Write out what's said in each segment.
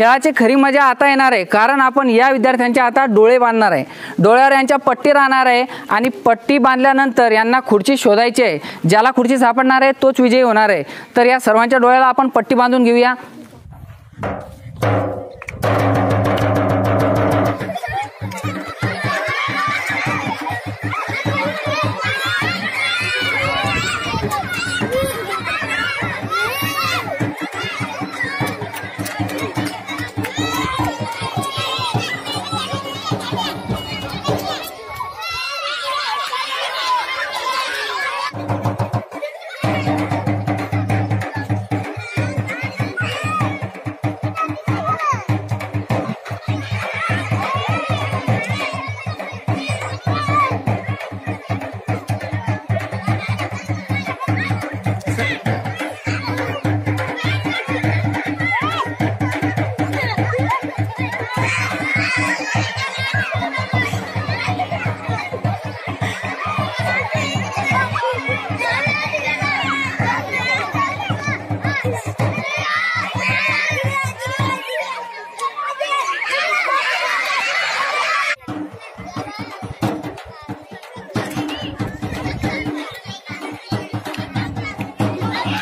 खेळाची खरी मजा आता येणार आहे. कारण आपण या विद्यार्थ्यांच्या आता डोळे बांधणार आहे. डोळ्यावर यांच्या पट्टी राहणार आहे आणि पट्टी बांधल्यानंतर यांना खुर्ची शोधायची आहे. ज्याला खुर्ची सापडणार आहे तोच विजयी होणार आहे. तर या सर्वांच्या डोळ्याला आपण पट्टी बांधून घेऊया.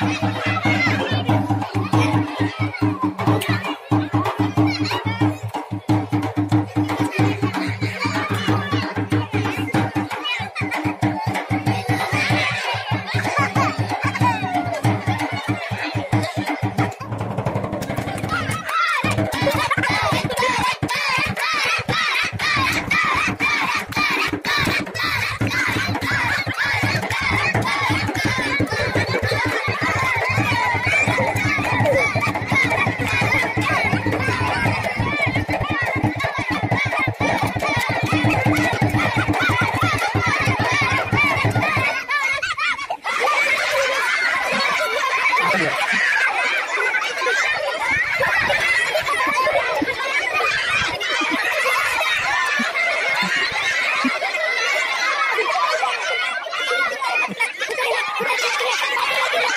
Thank you.